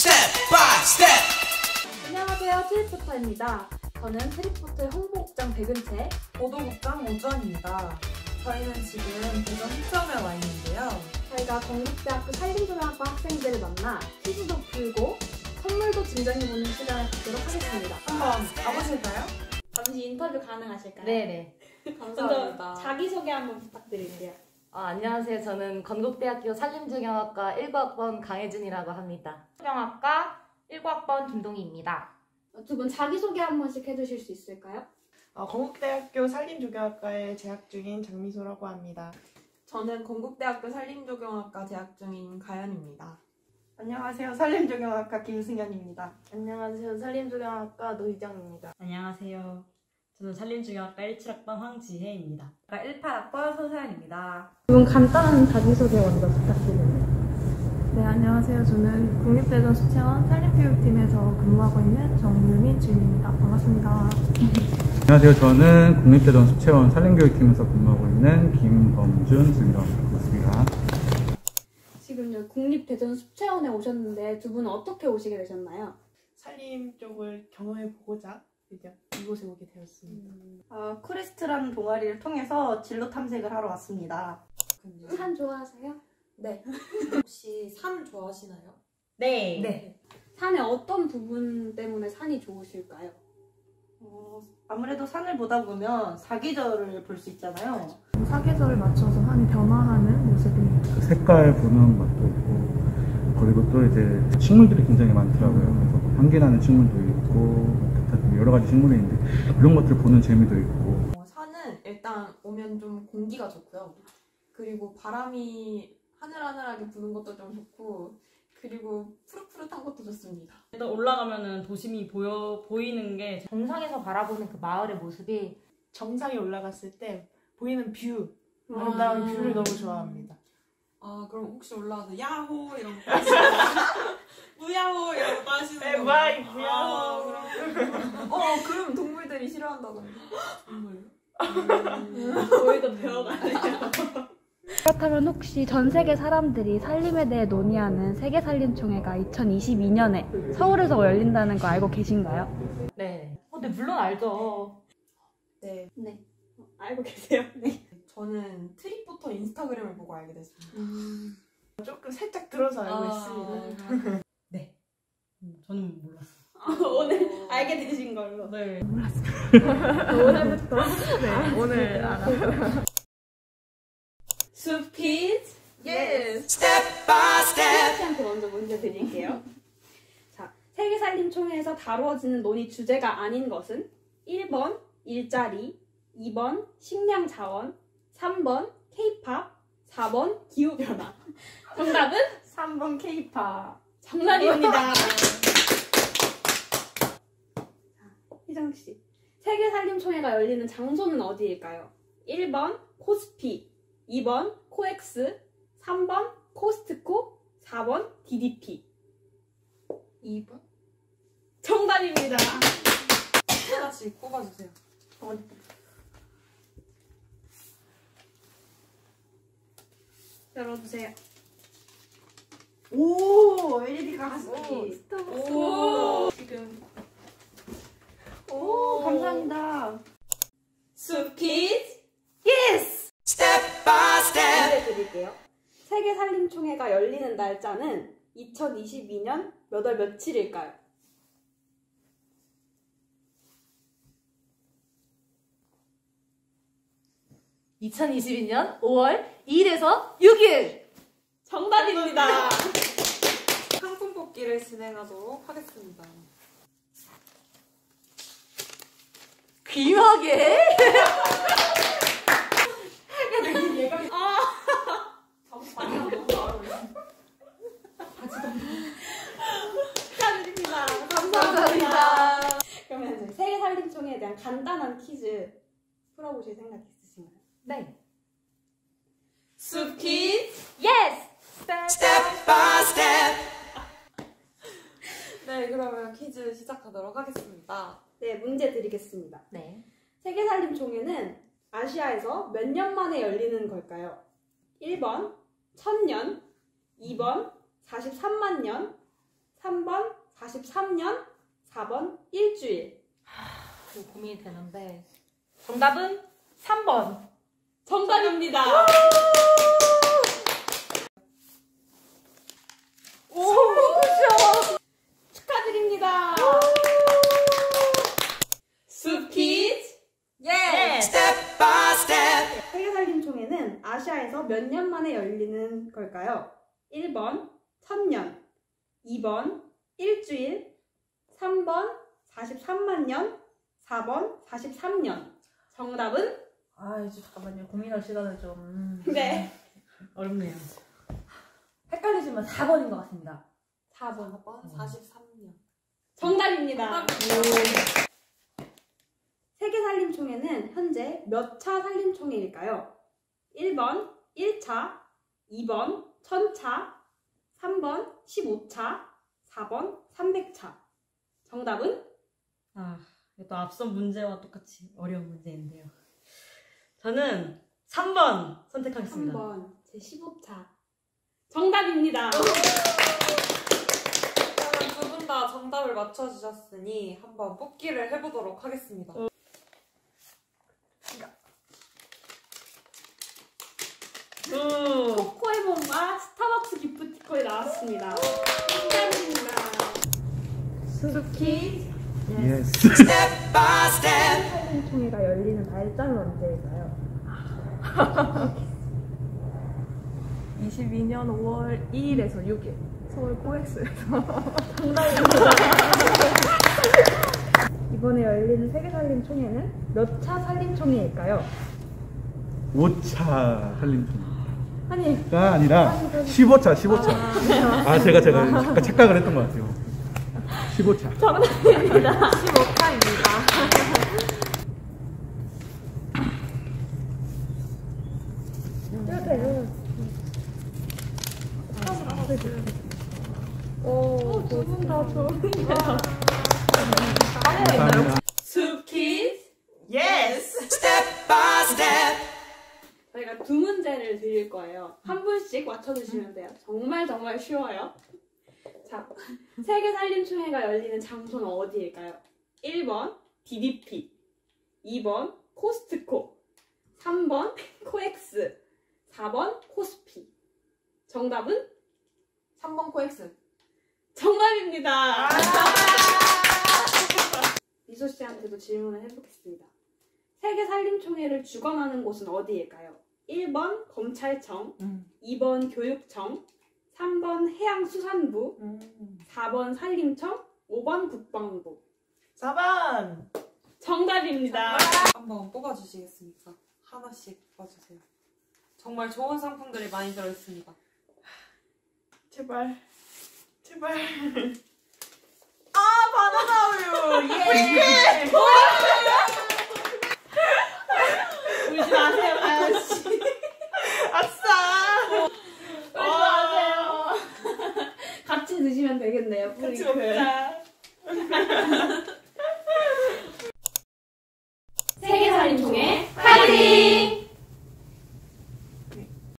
Step by step. 안녕하세요. 트리포터입니다. 저는 트리포터의 홍보국장 백은채, 보도국장 오주환입니다. 저희는 지금 대전 시점에 와 있는데요. 저희가 건국대학교 산림조명학과 학생들을 만나 퀴즈도 풀고 선물도 증정해보는 시간을 갖도록 하겠습니다. 한번 가보실까요? 잠시 인터뷰 가능하실까요? 네네. 감사합니다. 자기소개 한번 부탁드릴게요. 아, 안녕하세요. 저는 건국대학교 산림조경학과 1과학번 강혜준이라고 합니다. 조경학과 1과학번 김동희입니다. 두 분 자기소개 한 번씩 해주실 수 있을까요? 어, 건국대학교 산림조경학과에 재학 중인 장미소라고 합니다. 저는 건국대학교 산림조경학과 재학 중인 가연입니다. 안녕하세요. 산림조경학과 김승현입니다. 안녕하세요. 산림조경학과 노희정입니다. 안녕하세요. 저는 산림중학과 17학번 황지혜입니다. 18학번 손서연입니다. 두분 간단한 자기소개 먼저 부탁드립니다. 네, 안녕하세요. 저는 국립대전 수채원 산림교육팀에서 근무하고 있는 정유민 주임입니다. 반갑습니다. 안녕하세요. 저는 국립대전 수채원 산림교육팀에서 근무하고 있는 김범준 주임이라고 반갑습니다. 지금 여기 국립대전 숲체원에 오셨는데 두 분은 어떻게 오시게 되셨나요? 산림 쪽을 경험해보고자 이곳에 오게 되었습니다. 아, 쿠리스트라는 동아리를 통해서 진로 탐색을 하러 왔습니다. 산 좋아하세요? 네. 혹시 산 좋아하시나요? 네. 네. 산의 어떤 부분 때문에 산이 좋으실까요? 어, 아무래도 산을 보다 보면 사계절을 볼 수 있잖아요. 사계절을 맞춰서 산이 변화하는 모습이 그 색깔 보는 맛도 있고, 그리고 또 이제 식물들이 굉장히 많더라고요. 그래서 뭐 향기 나는 식물도 있고, 여러 가지 식물이 있는데, 그런 것들 보는 재미도 있고, 어, 산은 일단 오면 좀 공기가 좋고요. 그리고 바람이 하늘하늘하게 부는 것도 좀 좋고, 그리고 푸릇푸릇한 것도 좋습니다. 일단 올라가면은 도심이 보여 보이는 게 정상에서 바라보는 그 마을의 모습이 정상에 올라갔을 때 보이는 view, 아름다운 아. view를 너무 좋아합니다. 아, 그럼 혹시 올라가서 야호 이런 거 무야호 이런 거 하시는 거 에바이, 아, 무야호. 그럼 어, 그럼 동물들이 싫어한다던데. 정말요? 저희도 배워가네요. 그렇다면 혹시 전 세계 사람들이 산림에 대해 논의하는 세계산림총회가 2022년에 서울에서 열린다는 거 알고 계신가요? 네. 어, 근데 물론 알죠. 네. 네. 알고 계세요? 네. 저는 트립부터 인스타그램을 보고 알게 됐습니다. 조금 살짝 들어서 알고 아, 있습니다. 음, 저는 몰랐어요. 오늘 알게 되신 걸로. 네. 오늘부터 네, 오늘 알아. 숲퀴즈 yes. Step by step. 씨한테 먼저 문제 드릴게요. 자, 세계산림총회에서 다루어지는 논의 주제가 아닌 것은 1번 일자리, 2번 식량 자원, 3번 케이팝, 4번 기후변화. 정답은 3번 케이팝. 정답입니다. 자, 희정 씨. 세계산림총회가 열리는 장소는 어디일까요? 1번 코스피, 2번 코엑스, 3번 코스트코, 4번 DDP. 2번? 정답입니다. 하나씩 꼽아주세요. 열어주세요. 오, LED 가스기. 오, 지금. 오, 감사합니다. 숲키즈? Step by step. 문제 드릴게요. 세계 산림총회가 열리는 날짜는 2022년 몇월 며칠일까요? 2022년 5월 2일에서 6일! 정답입니다. 상품 뽑기를 진행하도록 하겠습니다. 귀하게! 축하드립니다. 감사합니다. 그러면 이제 세계산림총회에 대한 간단한 퀴즈 풀어보실 생각 있으신가요? 네. 숲퀴즈? Yes! Step by step. 네, 그러면 퀴즈 시작하도록 하겠습니다. 네, 문제 드리겠습니다. 네. 세계산림총회는 아시아에서 몇 년 만에 열리는 걸까요? 1번 1000년, 2번 43만 년, 3번 43년, 4번 일주일. 이거 고민이 되는데 정답은 3번. 정답입니다. 오, 굿샷. 축하드립니다. 숲키즈 예. Step by step. 세계살림총회는 아시아에서 몇 년 만에 열리는 걸까요? 1번 1000년 2번 일주일 3번 43만 년 4번 43년 정답은? 아, 이제 잠깐만요. 고민할 시간을 좀. 네 어렵네요. 헷갈리지만 4번인 것 같습니다. 4번 4번 43년. 정답입니다. 세계 살림총회는 현재 몇 차 살림총회일까요? 1번 1차, 2번 1000차, 3번 15차, 4번 300차. 정답은? 아, 또 앞선 문제와 똑같이 어려운 문제인데요. 저는 3번 선택하겠습니다. 3번 제 15차. 정답입니다. 두 분 다 정답을 맞춰주셨으니 한번 뽑기를 해보도록 하겠습니다. 우. 코코에몬과 스타벅스 기프티콘이 나왔습니다. 축하드립니다. 숲퀴즈 yes. Step by step. 산림총회가 열리는 날짜는 언제일까요? 22년 5월 2일에서 6일 서울 코엑스에서 이번에 열리는 세계 산림 총회는 몇 차 산림 총회일까요? 5차 살림총. 아니 가 아니라 15차, 15차. 아, 제가 제가 잠깐 착각을 했던 것 같아요. 15차. 정답입니다. 15차입니다. 오, 두분다 좋은 감사합니다. 숲키즈 Yes. Step by step. 저희가 두 문제를 드릴 거예요. 한 분씩 맞춰주시면 돼요. 정말 정말 쉬워요. 자, 세계 산림총회가 열리는 장소는 어디일까요? 1번 DDP, 2번 코스트코, 3번 코엑스, 4번 코스피. 정답은 3번 코엑스. 정답입니다. 미소 씨한테도 질문을 해보겠습니다. 세계 살림총회를 주관하는 곳은 어디일까요? 1번 검찰청, 2번 교육청, 3번 해양수산부, 4번 산림청, 5번 국방부. 4번! 정답입니다. 한번 뽑아주시겠습니까? 하나씩 뽑아주세요. 정말 좋은 상품들이 많이 들어있습니다. 제발. 제발. 아, 바나나 우유! 예! 울지 마세요, 가연 씨. 아싸! 울지 마세요. 같이 드시면 되겠네요. 같이 뿌리글. 먹자.